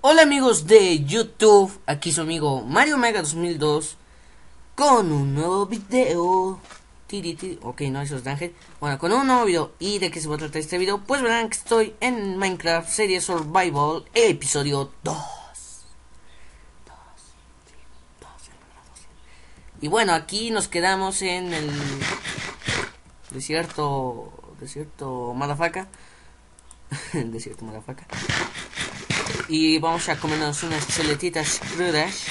Hola amigos de YouTube, aquí su amigo Mario Mega 2002 con un nuevo video. Tiri. Ok, no, eso es de Ángel. Bueno, con un nuevo video. ¿Y de qué se va a tratar este video? Pues verán que estoy en Minecraft Serie Survival, episodio 2. Y bueno, aquí nos quedamos en el desierto, desierto Madafaca. desierto Madafaca. Y vamos a comernos unas cheletitas crudas.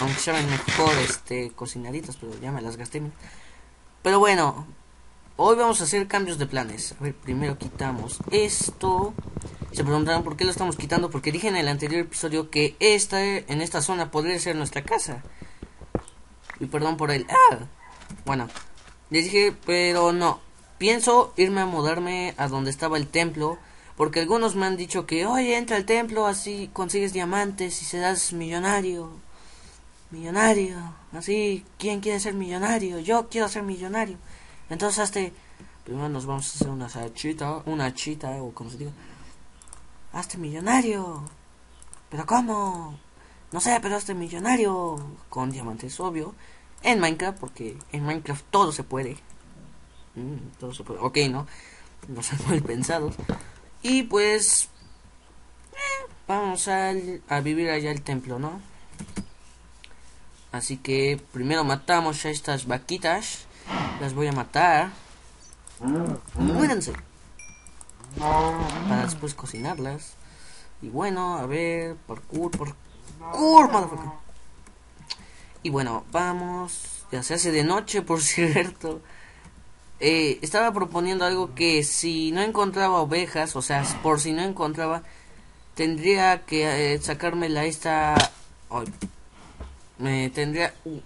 Aunque saben mejor este cocinaditas, pero ya me las gasté. Pero bueno, hoy vamos a hacer cambios de planes. A ver, primero quitamos esto. Se preguntarán por qué lo estamos quitando. Porque dije en el anterior episodio que esta, en esta zona podría ser nuestra casa. Y perdón por el... Ah. Bueno, les dije, pero no. Pienso irme a mudarme a donde estaba el templo. Porque algunos me han dicho que, oye, entra al templo, así consigues diamantes y serás millonario. Millonario. Así, ¿quién quiere ser millonario? Yo quiero ser millonario. Entonces, hazte... Primero nos vamos a hacer una chita, una chita, o como se diga. Hazte millonario. ¿Pero cómo? No sé, pero hazte millonario. Con diamantes, obvio. En Minecraft, porque en Minecraft todo se puede. Mm, todo se puede. Ok, ¿no? No son mal pensados. Y pues... Eh, vamos a, a vivir allá el templo, ¿no? Así que primero matamos a estas vaquitas. Las voy a matar. Muéranse. Para después cocinarlas. Y bueno, a ver, parkour, parkour, motherfucker. Y bueno, vamos. Ya se hace de noche, por cierto. Eh, estaba proponiendo algo que si no encontraba ovejas, o sea, por si no encontraba, tendría que eh, sacármela esta... Me tendría... Uh,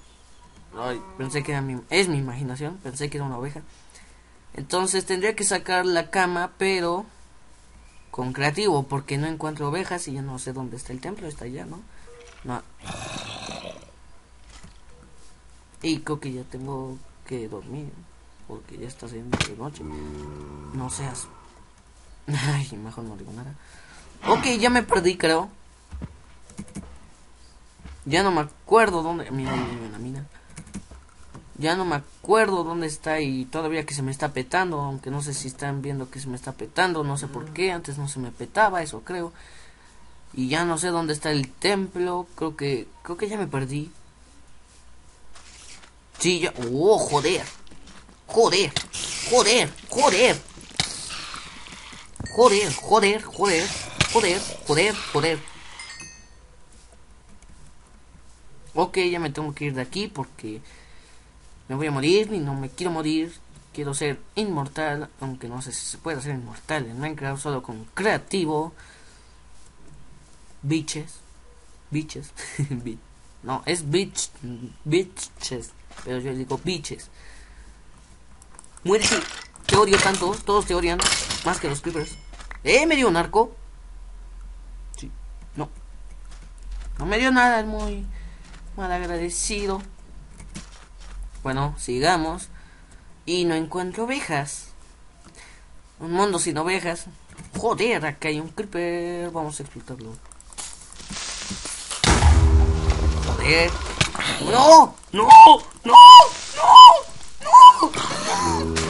pensé que era mi... Es mi imaginación, pensé que era una oveja. Entonces tendría que sacar la cama, pero con creativo, porque no encuentro ovejas y ya no sé dónde está el templo, está allá, ¿no? No. Y creo que ya tengo que dormir porque ya está haciendo de noche. No seas. Ay, mejor no digo nada. Ok, ya me perdí, creo. Ya no me acuerdo dónde. Mira, hay una mina. Ya no me acuerdo dónde está y todavía que se me está petando. Aunque no sé si están viendo que se me está petando. No sé por qué. Antes no se me petaba, eso creo. Y ya no sé dónde está el templo. Creo que. Creo que ya me perdí. Sí, ya. Oh, joder. Joder, joder, joder. Joder, joder, joder, joder, joder, joder. Ok, ya me tengo que ir de aquí porque me voy a morir y no me quiero morir. Quiero ser inmortal, aunque no sé si se puede ser inmortal en Minecraft solo con creativo. Bitches. Bitches. no, es bitch, bitches. Pero yo digo bitches. Muérete. Te odio tanto. Todos te odian. Más que los creepers. ¿Eh? ¿Me dio un arco? Sí. No. No me dio nada. Es muy mal agradecido. Bueno, sigamos. Y no encuentro ovejas. Un mundo sin ovejas. Joder, acá hay un creeper. Vamos a explotarlo. Joder. No, no, no,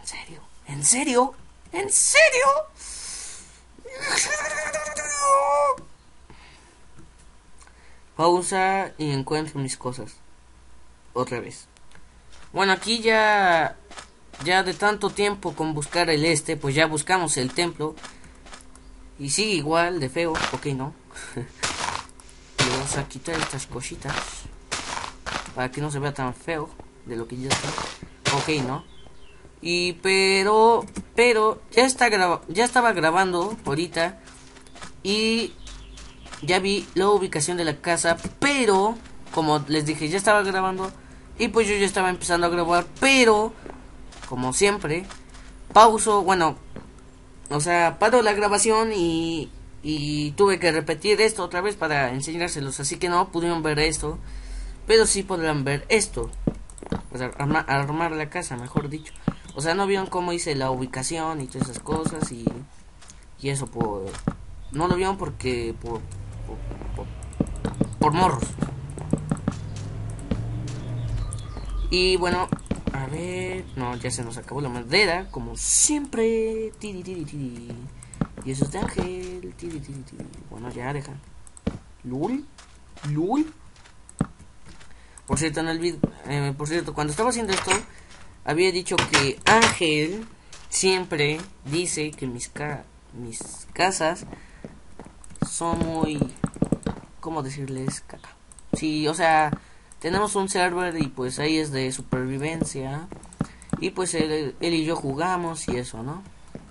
¿En serio? ¿En serio? ¿En serio? Pausa y encuentro mis cosas. Otra vez. Bueno, aquí ya ya de tanto tiempo con buscar el este, pues ya buscamos el templo. Y sigue igual de feo, ok, no. Vamos a quitar estas cositas para que no se vea tan feo de lo que ya está. Ok, no. Y pero, Pero ya, está ya estaba grabando ahorita y ya vi la ubicación de la casa, pero como les dije, ya estaba grabando y pues yo ya estaba empezando a grabar, pero como siempre, pauso, bueno, o sea, paro la grabación y, y tuve que repetir esto otra vez para enseñárselos, así que no pudieron ver esto, pero sí podrán ver esto, sea, armar la casa, mejor dicho. O sea, no vieron cómo hice la ubicación y todas esas cosas y, y eso por... No lo vieron porque... Por, por, morros. Y bueno, a ver... No, ya se nos acabó la madera, como siempre. Y eso es de Ángel. Bueno, ya deja. Lul. Lul. Por cierto, el video... Eh, por cierto, cuando estaba haciendo esto había dicho que Ángel siempre dice que mis, mis casas son muy... ¿Cómo decirles? Caca. Sí, o sea, tenemos un server y pues ahí es de supervivencia. Y pues él, y yo jugamos y eso, ¿no?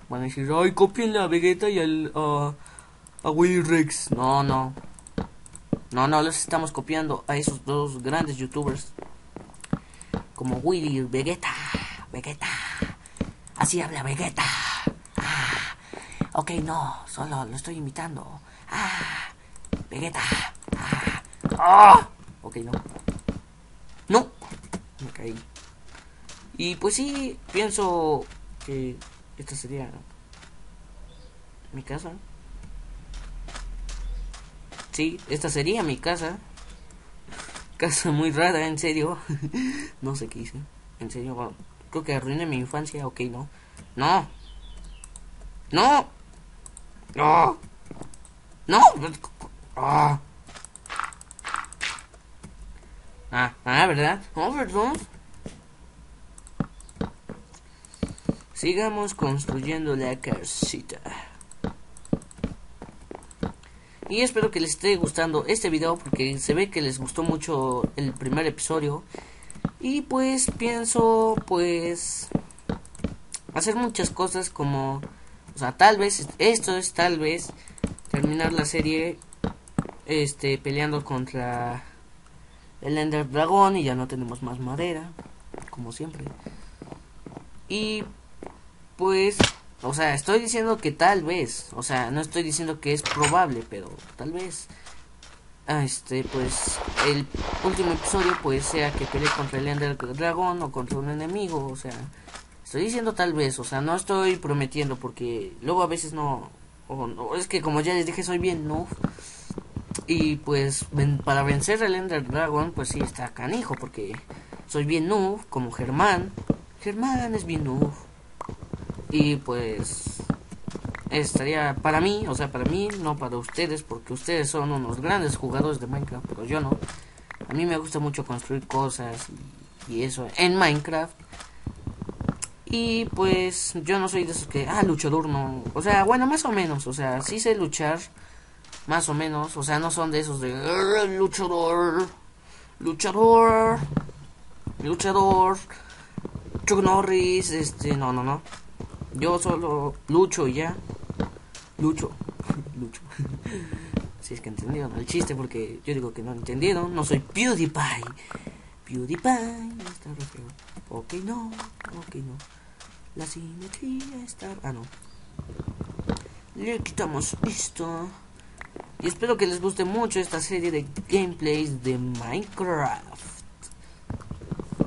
Van a decir, ay, copien a Vegeta y al, a, a Willy Rex. No, no. No, no, los estamos copiando a esos dos grandes youtubers como Willy, Vegeta, Vegeta. Así habla Vegeta. Ah, ok, no, solo lo estoy imitando. Ah, Vegeta. Ah, ah. ok, no. No, me caí. Y pues sí, pienso que esta sería mi casa. Sí, esta sería mi casa casa muy rara, en serio. no sé qué hice. En serio, creo que arruiné mi infancia. Ok, no. No. No. No. No. Ah. Ah, ah, ¿verdad? Oh, perdón. Sigamos construyendo la casita. Y espero que les esté gustando este video porque se ve que les gustó mucho el primer episodio. Y pues pienso pues hacer muchas cosas como, o sea, tal vez, esto es tal vez terminar la serie este peleando contra el Ender Dragon y ya no tenemos más madera, como siempre. Y pues o sea, estoy diciendo que tal vez, o sea, no estoy diciendo que es probable, pero tal vez ah, este pues el último episodio pues sea que pelee contra el Ender Dragón o contra un enemigo, o sea, estoy diciendo tal vez, o sea, no estoy prometiendo porque luego a veces no o, es que como ya les dije soy bien no y pues para vencer al Ender Dragon pues sí está canijo porque soy bien noob como Germán. Germán es bien noob y pues estaría para mí, o sea, para mí, no para ustedes, porque ustedes son unos grandes jugadores de Minecraft, pero yo no. A mí me gusta mucho construir cosas y, eso en Minecraft. Y pues yo no soy de esos que, ah, luchador no. O sea, bueno, más o menos, o sea, sí sé luchar, más o menos. O sea, no son de esos de, luchador, luchador, luchador, Chuck Norris, este, no, no, no. Yo solo lucho y ya. Lucho. lucho. si es que entendieron el chiste, porque yo digo que no entendieron. No soy PewDiePie. PewDiePie está feo. Ok, no. Ok, no. La simetría está. Ah, no. Le quitamos esto. Y espero que les guste mucho esta serie de gameplays de Minecraft.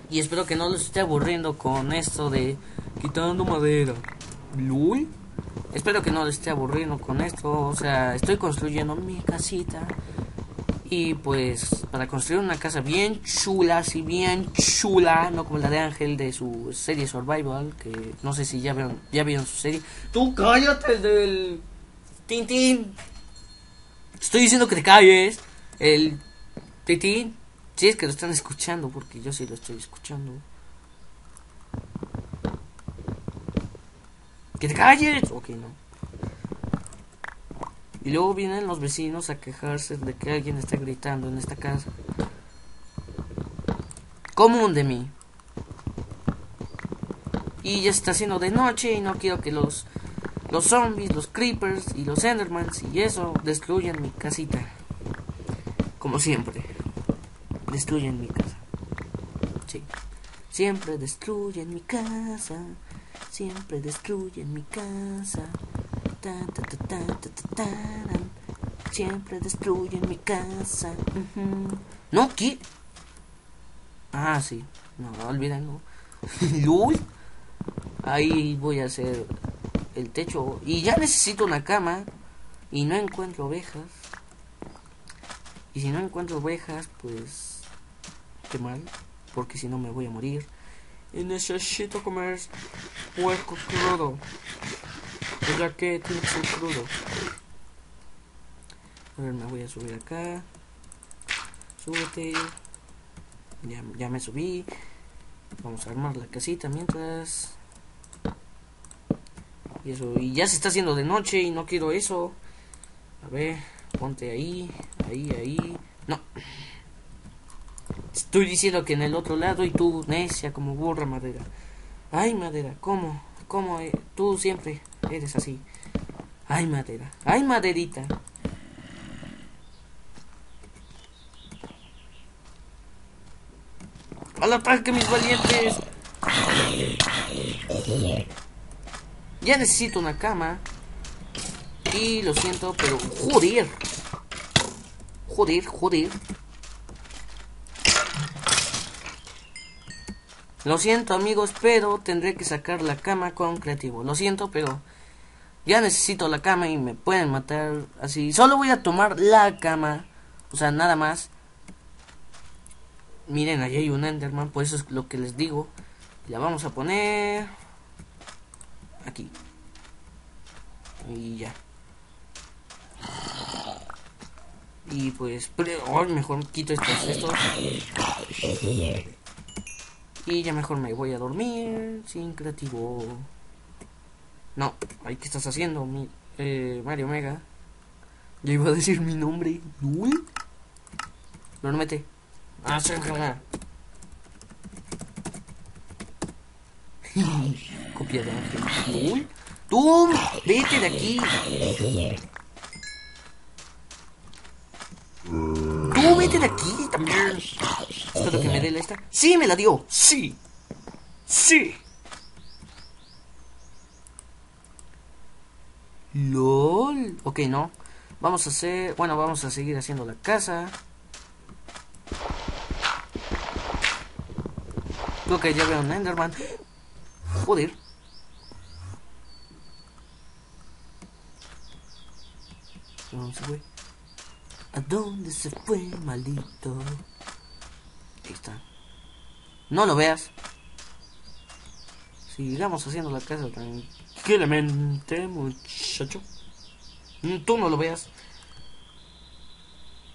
Y espero que no les esté aburriendo con esto de quitando madera. Luy. Espero que no esté aburriendo con esto. O sea, estoy construyendo mi casita. Y pues, para construir una casa bien chula, así bien chula, no como la de Ángel de su serie Survival, que no sé si ya vieron, ya vieron su serie. Tú cállate del Tintín. Estoy diciendo que te calles. El Tintín. Si es que lo están escuchando, porque yo sí lo estoy escuchando. ¡Que te calles! Ok, no. Y luego vienen los vecinos a quejarse de que alguien está gritando en esta casa. Común de mí. Y ya está haciendo de noche y no quiero que los, los zombies, los creepers y los endermans y eso destruyan mi casita. Como siempre. Destruyen mi casa. Sí. Siempre destruyen mi casa. Siempre destruyen mi casa. Siempre destruyen mi casa. No, ¿qué? Ah, sí. No, olvídalo. Lul. Ahí voy a hacer el techo. Y ya necesito una cama. Y no encuentro ovejas. Y si no encuentro ovejas, pues... Qué mal. Porque si no me voy a morir. Y necesito comer puerco crudo. Ya que tiene que ser crudo. A ver, me voy a subir acá. Súbete. Ya, ya me subí. Vamos a armar la casita mientras. Y eso, y ya se está haciendo de noche y no quiero eso. A ver, ponte ahí, ahí, ahí. No. Estoy diciendo que en el otro lado y tú, necia, como burra madera. Ay, madera, ¿cómo? ¿Cómo? eh? Tú siempre eres así. Ay, madera. Ay, maderita. ¡Al ataque, mis valientes! Ya necesito una cama. Y lo siento, pero... ¡Joder! Joder, joder. Lo siento, amigos, pero tendré que sacar la cama con creativo. Lo siento, pero... Ya necesito la cama y me pueden matar así. Solo voy a tomar la cama. O sea, nada más. Miren, allí hay un Enderman, por eso es lo que les digo. La vamos a poner aquí. Y ya. Y pues, mejor quito estos, estos. Y ya mejor me voy a dormir sin creativo. No, ay, ¿qué estás haciendo? Mi, eh, Mario Mega. Ya iba a decir mi nombre. Uy. No, no mete. Ah, ja, Copia de ángel. Uy. ¡Tú! ¡Vete de aquí! ¡Tú vete de aquí también! Espero que me dé la esta. ¡Sí, me la dio! ¡Sí! ¡Sí! LOL. Ok, no. Vamos a hacer. Bueno, vamos a seguir haciendo la casa. Creo que ya veo un Enderman. Joder. ¿Dónde se fue? ¿A dónde se fue, maldito? Ahí está. No lo veas. Sigamos haciendo la casa tranquilamente, muchacho. Mm, Tú no lo veas.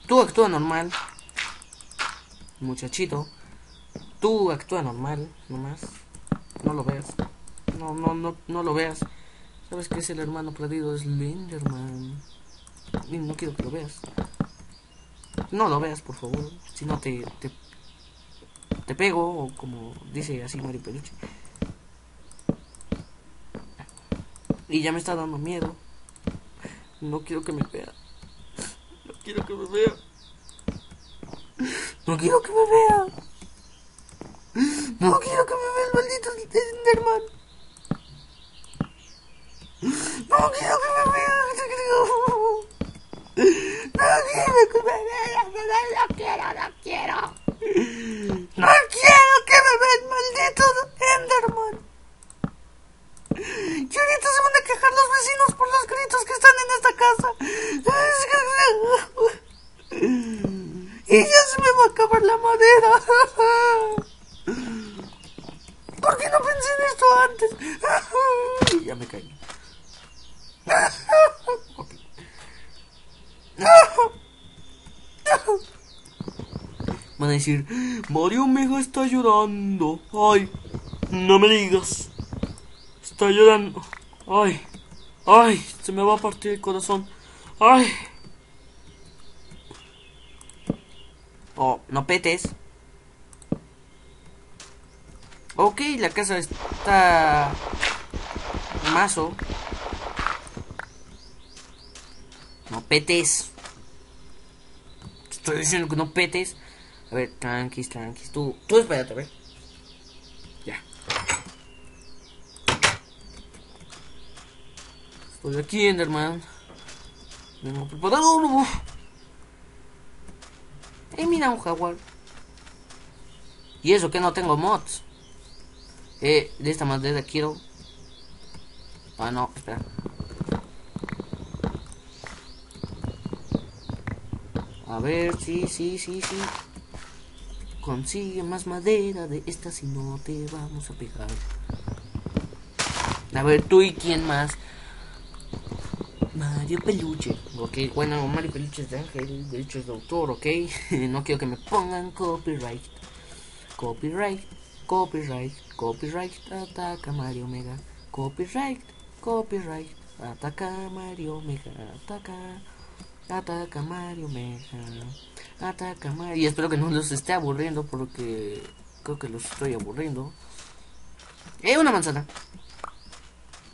Tú actúa normal. Muchachito. Tú actúa normal, nomás. No lo veas. No, no, no, no lo veas. ¿Sabes que es el hermano perdido? Es Linderman. No quiero que lo veas. No lo veas, por favor. Si no te, te, te pego, o como dice así Mario Peluche. Y ya me está dando miedo. No quiero que me vea. No quiero que me vea. No quiero que me vea. No quiero que me vea el maldito Enderman. No quiero que me vea. No quiero que me vea. No quiero, no quiero. No quiero que me vea el maldito Enderman. Y ahorita se van a quejar los vecinos por los gritos que están en esta casa. Y ya se me va a acabar la madera. ¿Por qué no pensé en esto antes? Y ya me caí. Ok. Van a decir, Mario Mega está llorando. Ay, no me digas. Está llorando. Ay, ay, se me va a partir el corazón. Ay. Oh, no petes. Ok, la casa está está mazo. No petes. Estoy diciendo que no petes. A ver, tranquis, tranquis. Tú, tú espérate, a ver. Ya. Estoy aquí, Enderman. Vengo preparado. Eh, mira un jaguar. Y eso que no tengo mods. Eh, de esta madera quiero. Ah, no, espera. A ver, sí, sí, sí, sí. Consigue más madera de esta si no te vamos a pegar. A ver, tú y quién más. Mario Peluche. Ok, bueno, Mario Peluche es de Ángel, de es de autor, ok. no quiero que me pongan copyright. Copyright, copyright, copyright, ataca Mario Mega. Copyright, copyright, ataca Mario Mega, ataca. Ataca Mario Mega. Ataca Mario. Y espero que no los esté aburriendo porque creo que los estoy aburriendo. ¡Eh, una manzana!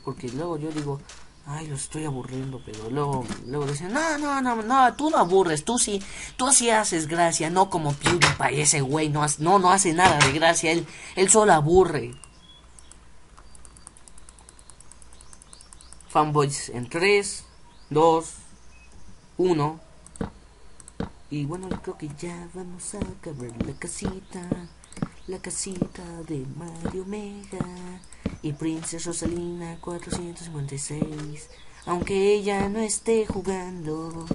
Porque luego yo digo, ay, los estoy aburriendo, pero luego, luego dicen, no, no, no, no, tú no aburres, tú sí, tú sí haces gracia, no como PewDiePie, ese güey no, hace, no, no hace nada de gracia, él, él solo aburre. Fanboys en 3, 2, 1. Y bueno, creo que ya vamos a acabar la casita. La casita de Mario Mega y Princess Rosalina 456. Aunque ella no esté jugando,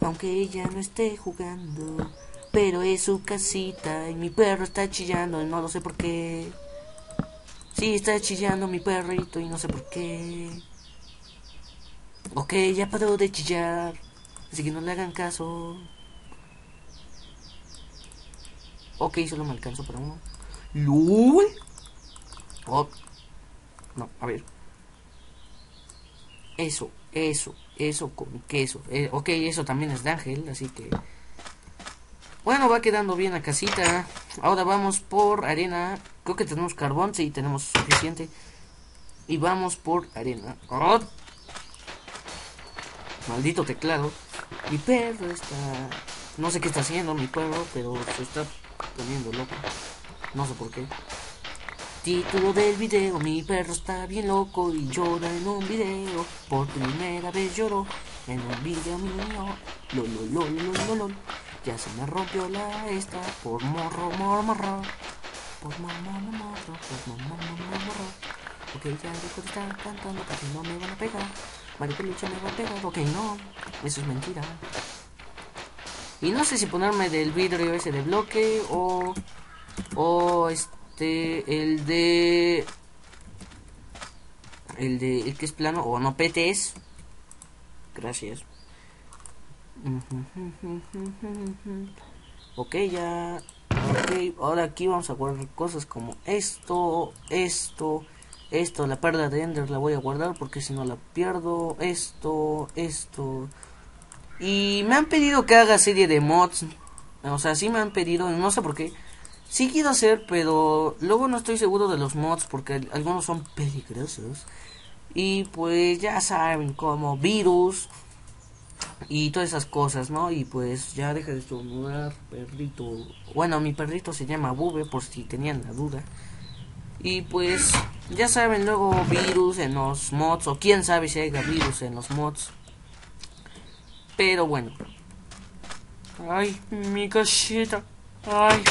aunque ella no esté jugando, pero es su casita y mi perro está chillando y no lo sé por qué. Sí, está chillando mi perrito y no sé por qué. Ok, ya paró de chillar. Así que no le hagan caso. Ok, solo me alcanzo para uno. ¡Lul! Oh. No, a ver. Eso, eso, eso con queso. Eh, ok, eso también es de ángel, así que... Bueno, va quedando bien la casita. Ahora vamos por arena. Creo que tenemos carbón, sí, tenemos suficiente. Y vamos por arena. ¡Oh! Maldito teclado. Mi perro está... No sé qué está haciendo mi perro, pero se está poniendo loco. No sé por qué. Título del video, mi perro está bien loco y llora en un video. Por primera vez lloró en un video mío. Lol, lol, lol. Ya se me rompió la esta por morro, morro, morro. Por morro, morro, morro, por morro, morro, morro. Ok, ya dejo de estar cantando porque no me van a pegar. Mario Peluche me va a pegar. Ok, no, eso es mentira. Y no sé si ponerme del vidrio ese de bloque o... O este... El de... El de... El que es plano o no PTS. Gracias. Ok, ya... Ok, ahora aquí vamos a guardar cosas como esto, esto, esto, la perla de Ender la voy a guardar porque si no la pierdo, esto, esto, y me han pedido que haga serie de mods. O sea, sí me han pedido, no sé por qué. Sí quiero hacer, pero luego no estoy seguro de los mods porque algunos son peligrosos. Y pues ya saben, como virus y todas esas cosas, ¿no? Y pues ya deja de estornudar, perrito. Bueno, mi perrito se llama Bube, por si tenían la duda. Y pues ya saben, luego virus en los mods, o quién sabe si haya virus en los mods. Pero bueno. Ay, mi casita. Ay.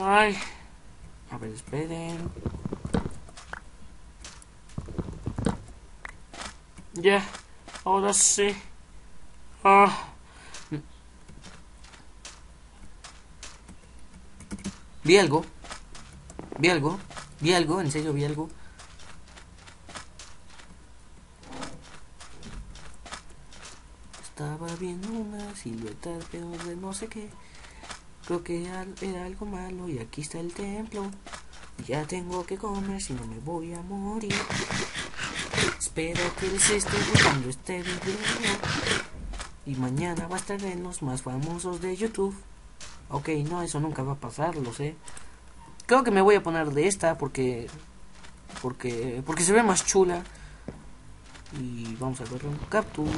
Ay. A ver, esperen. Ya. Ahora sí. Ah. Vi algo. Vi algo. Vi algo, en serio vi algo. Estaba viendo una silueta pero de no sé qué. Creo que era algo malo y aquí está el templo. Ya tengo que comer si no me voy a morir. Espero que les esté gustando este video. Y mañana va a estar en los más famosos de YouTube. Ok, no, eso nunca va a pasar, lo sé. Creo que me voy a poner de esta porque porque porque se ve más chula. Y vamos a agarrar un cactus.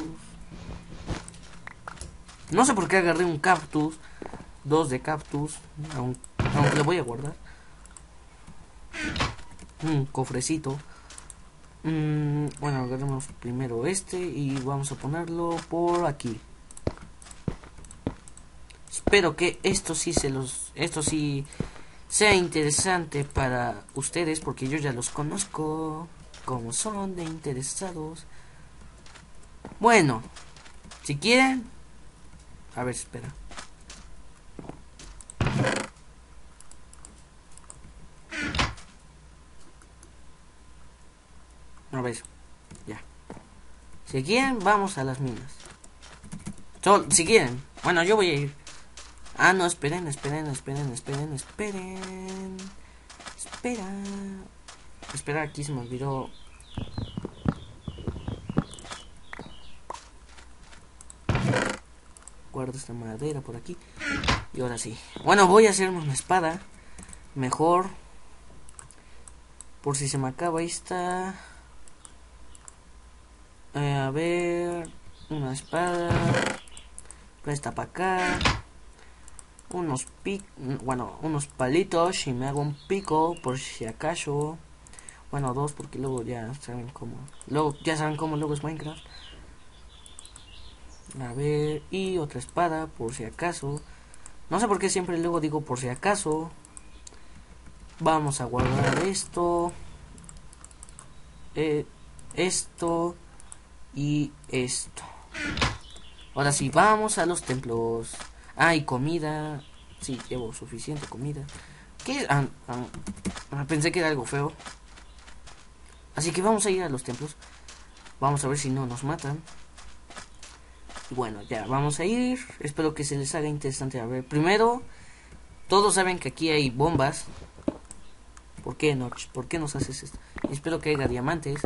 No sé por qué agarré un cactus. Dos de cactus. Aunque, aunque le voy a guardar. Un cofrecito. Mm, bueno, agarremos primero este y vamos a ponerlo por aquí. Espero que esto sí se los, esto sí sea interesante para ustedes porque yo ya los conozco como son de interesados. Bueno, si quieren, a ver, espera. A ver, ya. Si quieren, vamos a las minas. si quieren. Bueno, yo voy a ir. Ah, no, esperen, esperen, esperen, esperen, esperen. Espera. Espera, aquí se me olvidó. Guardo esta madera por aquí. Y ahora sí. Bueno, voy a hacerme una espada. Mejor. Por si se me acaba esta. Eh, a ver. Una espada. Presta para acá. Unos pic. Bueno, unos palitos. Y me hago un pico. Por si acaso. Bueno, dos. Porque luego ya saben cómo. Luego ya saben cómo luego es Minecraft. A ver. Y otra espada. Por si acaso. No sé por qué siempre luego digo por si acaso. Vamos a guardar esto. Eh, esto y esto. Ahora sí, vamos a los templos. Hay comida. Sí, llevo suficiente comida. ¿Qué? Ah, ah, pensé que era algo feo. Así que vamos a ir a los templos. Vamos a ver si no nos matan. Bueno, ya, vamos a ir. Espero que se les haga interesante. A ver, primero, todos saben que aquí hay bombas. ¿Por qué, no? ¿Por qué nos haces esto? Espero que haya diamantes.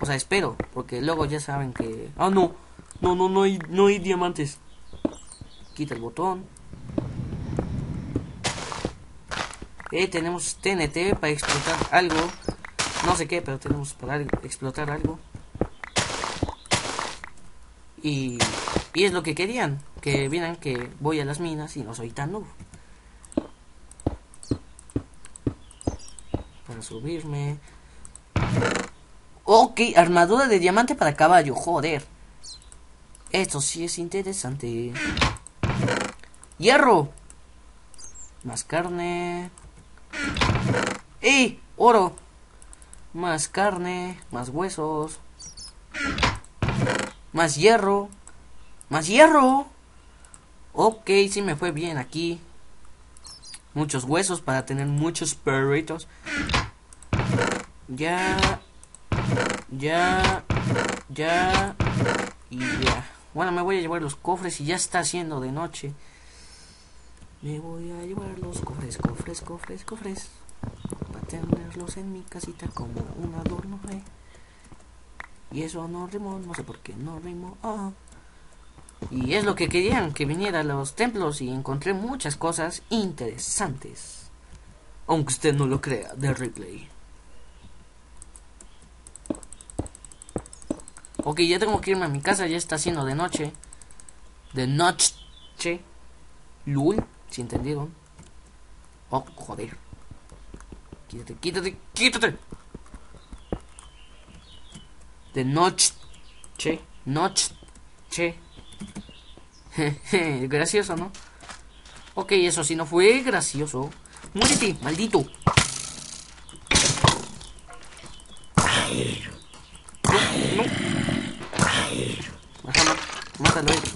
O sea, espero, porque luego ya saben que... Ah, no, no, no, no hay, no hay diamantes. Quita el botón. Eh, tenemos TNT para explotar algo. No sé qué, pero tenemos para explotar algo. Y, es lo que querían. Que vieran que voy a las minas y no soy tan nuevo. Para subirme. Ok, armadura de diamante para caballo, joder. Esto sí es interesante. Hierro. Más carne. ¡Ey! Oro. Más carne. Más huesos. Más hierro. Más hierro. Ok, sí me fue bien aquí. Muchos huesos para tener muchos perritos. Ya ya, ya y ya. Bueno, me voy a llevar los cofres y ya está haciendo de noche. Me voy a llevar los cofres, cofres, cofres, cofres. Para tenerlos en mi casita como un adorno. ¿eh? Y eso no rimó, no sé por qué no rimó. Ah. Y es lo que querían, que viniera a los templos y encontré muchas cosas interesantes. Aunque usted no lo crea, de replay. Ok, ya tengo que irme a mi casa, ya está haciendo de noche. De noche. Lul, si entendieron. Oh, joder. Quítate, quítate, quítate. De noche. Noche. gracioso, ¿no? Ok, eso sí no fue gracioso. Muérete, maldito.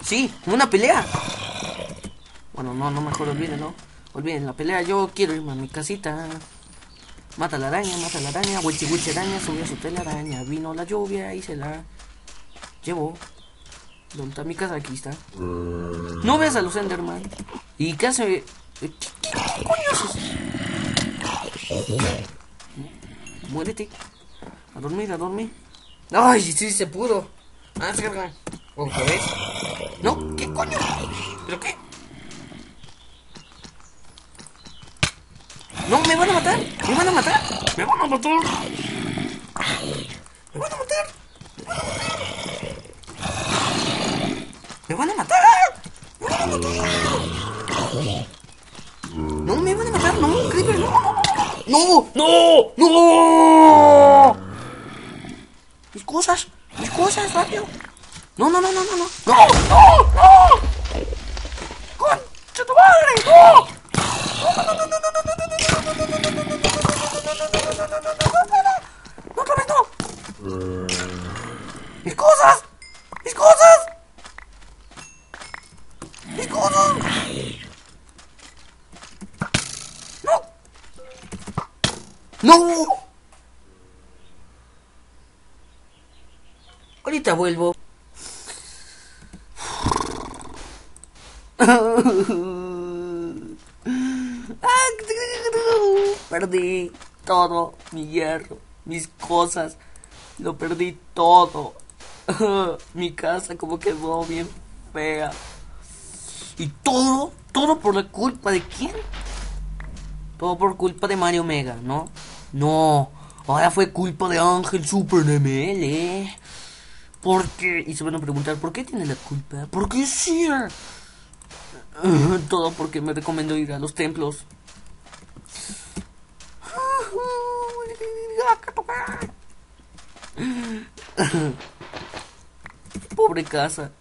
Sí, una pelea. Bueno, no, no mejor olviden, ¿no? Olviden la pelea. Yo quiero irme a mi casita. Mata la araña, mata la araña. Wichi araña, subió su telaraña. Vino la lluvia y se la llevó. ¿Dónde está mi casa? Aquí está. No ves a los Enderman. ¿Y qué hace? ¿Qué, coño Muérete. A dormir, a dormir. Ay, sí se pudo. Ah, carga. ¿Otra vez? No, ¿qué coño? ¿Pero qué? No, me van a matar. Me van a matar. Me van a matar. Me van a matar. Me van a matar. Me van a matar. No, me van a matar. No, Creeper, no. No, no, no. Mis cosas. Mis cosas, rápido. No, no, no, no, no, no. No, no, no. ¡Concha tu madre! ¡No! ¡No, otra vez no! ¡Mis cosas! ¡Mis cosas! ¡Mis cosas! ¡No! ¡No! Ahorita vuelvo. Perdí todo, mi hierro, mis cosas, lo perdí todo. mi casa como quedó bien fea. Y todo, todo por la culpa de quién? Todo por culpa de Mario Mega, ¿no? No, ahora fue culpa de Ángel Super ML. ¿Por qué? Y se van a preguntar, ¿por qué tiene la culpa? Porque sí. Todo porque me recomendó ir a los templos. Pobre casa.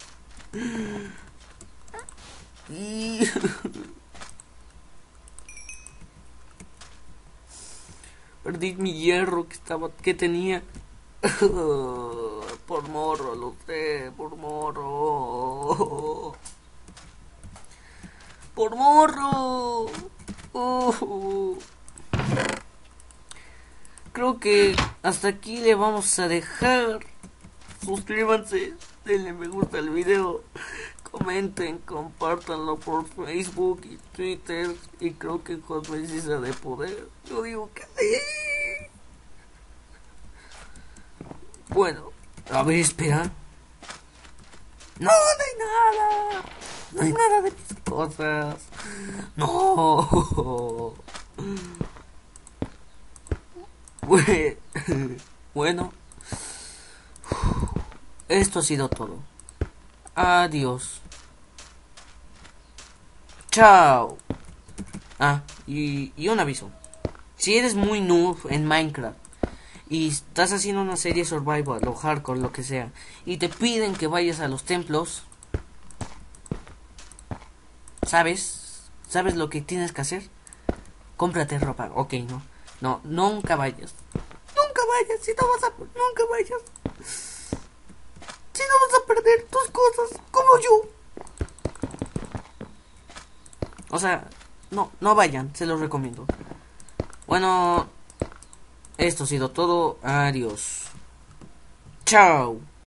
Perdí mi hierro que estaba que tenía. por morro, lo sé, por morro. Por morro. Creo que hasta aquí le vamos a dejar. Suscríbanse, denle me gusta al video, comenten, compártanlo por Facebook y Twitter. Y creo que precisa de poder. Yo digo que sí. Bueno, a ver, espera. No, no hay nada. No hay nada de mis cosas. No. Bueno, esto ha sido todo. Adiós. Chao. Ah, y, un aviso. Si eres muy noob en Minecraft y estás haciendo una serie survival o hardcore, lo que sea, y te piden que vayas a los templos, ¿sabes? ¿Sabes lo que tienes que hacer? Cómprate ropa. Ok, no. No, nunca vayas. Nunca vayas, si no vas a... Nunca vayas. Si no vas a perder tus cosas, como yo. O sea, no, no vayan, se los recomiendo. Bueno, esto ha sido todo. Adiós. Chao.